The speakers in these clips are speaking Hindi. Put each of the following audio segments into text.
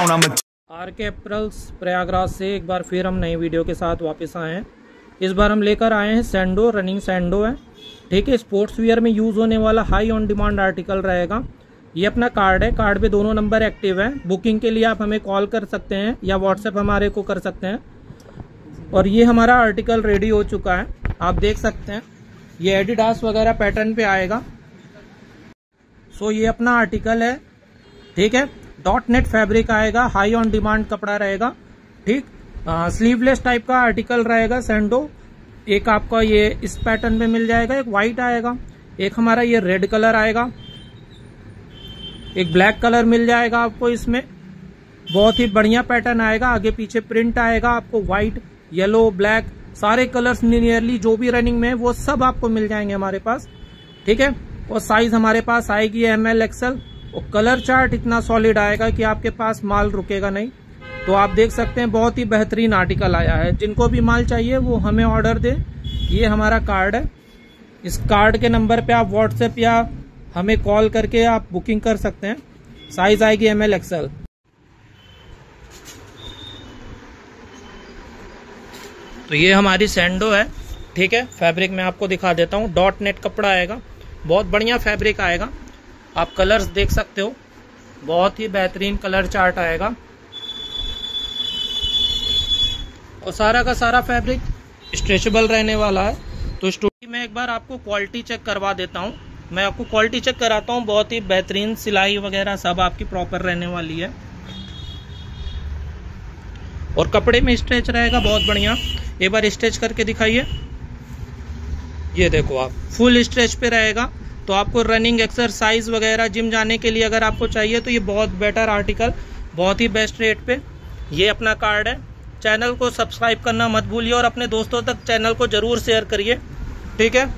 down, I'ma आर के अप्रल्स प्रयागराज से एक बार फिर हम नई वीडियो के साथ वापस आए हैं। इस बार हम लेकर आए हैं सैंडो रनिंग सैंडो है। ठीक है स्पोर्ट्स वियर में यूज़ होने वाला हाई ऑन डिमांड आर्टिकल रहेगा। ये अपना कार्ड है। कार्ड पे दोनों नंबर एक्टिव है। बुकिंग के लिए आप हमें कॉल कर सकते हैं या व्हाट्सएप हमारे को कर सकते हैं। और ये हमारा आर्टिकल रेडी हो चुका है। आप देख सकते हैं। ये एडिडास वगैरह पैटर्न पे आएगा। सो ये अपना आर्टिकल है। ठीक है डॉट नेट फैब्रिक आएगा हाई ऑन डिमांड कपड़ा रहेगा, ठीक? स्लीवलेस टाइप का आर्टिकल रहेगा सेंडो एक आपका ये इस पैटर्न में मिल जाएगा, एक व्हाइट आएगा, एक हमारा ये रेड कलर आएगा, एक ब्लैक कलर मिल जाएगा आपको इसमें। बहुत ही बढ़िया पैटर्न आएगा, आगे पीछे प्रिंट आएगा, आपको व्हाइट येलो ब्लैक सारे कलर्स नियरली जो भी रनिंग में वो सब आपको मिल जाएँगे हमारे पास, ठीक है? और साइज़ हमारे पास आएगी एम एल एक्सएल और कलर चार्ट इतना सॉलिड आएगा कि आपके पास माल रुकेगा नहीं। तो आप देख सकते हैं, बहुत ही बेहतरीन आर्टिकल आया है। जिनको भी माल चाहिए, वो हमें ऑर्डर दें। ये हमारा कार्ड है। इस कार्ड के नंबर पे आप व्हाट्सएप या हमें कॉल करके आप बुकिंग कर सकते हैं। साइज़ आएगी एम एल एक्सएल तो ये हमारी सैंडो है। ठीक है फैब्रिक मैं आपको दिखा देता हूँ। डॉट नेट कपड़ा आएगा। बहुत बढ़िया फैब्रिक आएगा। आप कलर्स देख सकते हो। बहुत ही बेहतरीन कलर चार्ट आएगा। और सारा का सारा फैब्रिक स्ट्रेचेबल रहने वाला है। तो स्टूडियो में एक बार आपको क्वालिटी चेक करवा देता हूँ। मैं आपको क्वालिटी चेक कराता हूँ। बहुत ही बेहतरीन सिलाई वगैरह सब आपकी प्रॉपर रहने वाली है। और कपड़े में स्ट्रेच रहेगा। बहुत बढ़िया। एक बार स्ट्रेच करके दिखाइए। ये देखो आप फुल स्ट्रेच पे रहेगा। तो आपको रनिंग एक्सरसाइज वगैरह जिम जाने के लिए अगर आपको चाहिए तो ये बहुत बेटर आर्टिकल बहुत ही बेस्ट रेट पे। ये अपना कार्ड है। चैनल को सब्सक्राइब करना मत भूलिए और अपने दोस्तों तक चैनल को ज़रूर शेयर करिए। ठीक है?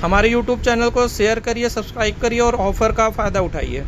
हमारे यूट्यूब चैनल को शेयर करिए सब्सक्राइब करिए और ऑफ़र का फ़ायदा उठाइए।